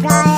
sky.